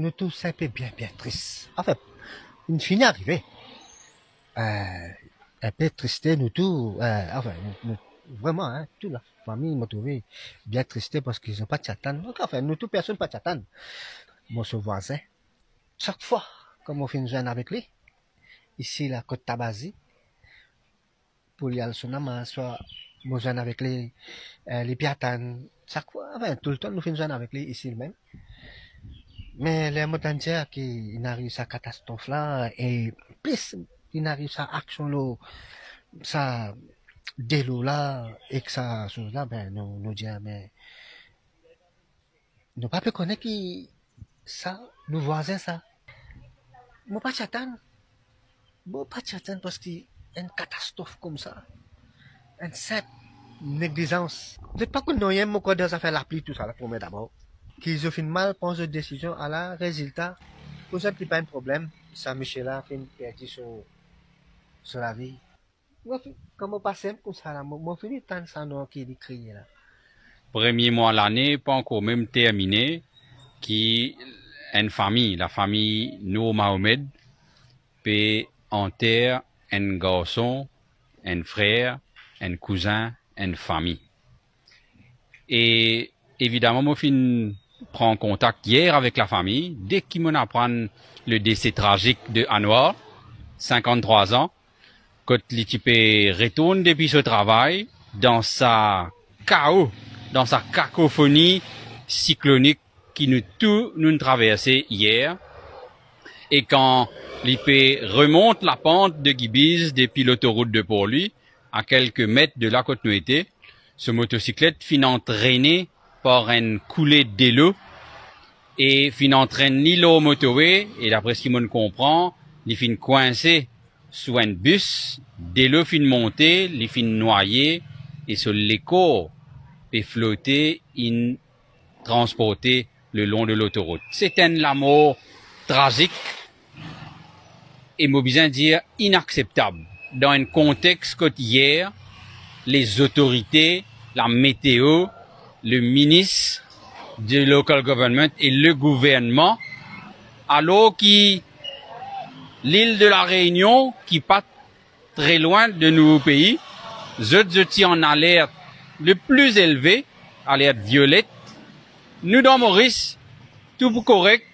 nous tous un peu bien, bien tristes. Enfin, une fin arrivée. Euh, un peu tristé, nous tous, euh, enfin, nous, vraiment, hein, toute la famille m'a trouvé bien tristé parce qu'ils n'ont pas de chatan. Enfin, nous tous, personne pas de chatan. Moi, ce voisin, chaque fois, comme on fait une jeune avec lui, ici, la côte Tabazi, pour y aller sur Nama, soit, moi, jeune avec les, euh, les piatanes, chaque fois, enfin, tout le temps, nous faisons avec lui, ici même. Mais les montagniers qui n'arrivent à catastrophe là, et plus, ils n'arrivent à action là, ça, dès là, et que ça, chose là, ben, nous, nous disons, mais, nous pas connaître qui, ça, nous voisins ça. Moi pas chatan. Moi pas chatan parce qu'il y a une catastrophe comme ça. Une simple négligence. Vous pas que nous affaires la pluie, tout ça, là, pour moi d'abord. Qu'ils mal, prendre une décision, à la résultat, pour ça, pas un problème. Ça, Michel a fait une perdu sur, sur la vie. Moi, comme on passe comme ça, là, moi, fini tant ça, non, qui là. Premier mois de l'année, pas encore même terminé, qui, une famille, la famille Nour Mohamed, peut enterrer un garçon, un frère, un cousin, une famille. Et évidemment, moi, fin prend contact hier avec la famille. Dès qu'ils m'en apprennent le décès tragique de Anwar, 53 ans, quand l'équipe retourne depuis ce travail, dans sa chaos, dans sa cacophonie cyclonique qui nous tout nous traversé hier, et quand l'IP remonte la pente de Gibiz depuis l'autoroute de Port-Louis, à quelques mètres de la côte était, ce motocyclette finit entraîné par une coulée d'eau et fin entraîne ni l'eau motorway et d'après ce qu'on comprend, il fin coincé sous un bus, d'eau fin monté, il fin noyé et sur l'écho et flotté, in transporté le long de l'autoroute. C'est un mort tragique et besoin dire inacceptable. Dans un contexte quotidien, les autorités, la météo, le ministre du local government et le gouvernement, alors que l'île de la Réunion, qui pas très loin de nos pays, je en alerte le plus élevé, alerte violette. Nous dans Maurice, tout correct,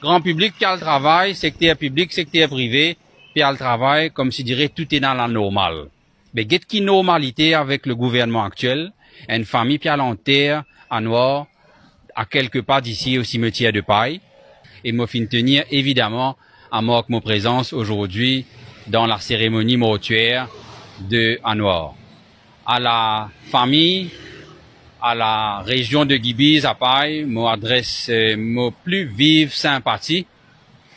grand public qui a le travail, secteur public, secteur privé, puis le travail, comme si dirait tout est dans la normale. Mais qu'est-ce qui normalité avec le gouvernement actuel? Une famille puis à l'enterre, à noir, à quelque part d'ici au cimetière de paille. Et moi fin tenir évidemment à marque mon présence aujourd'hui dans la cérémonie mortuaire de Anwar. À la famille, à la région de Gibiz à Paille, m'adresse euh, mon plus vive sympathie.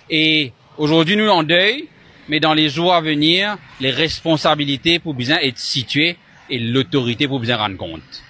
Et aujourd'hui nous en deuil, mais dans les jours à venir, les responsabilités pour bien être situées et l'autorité pour bien rendre compte.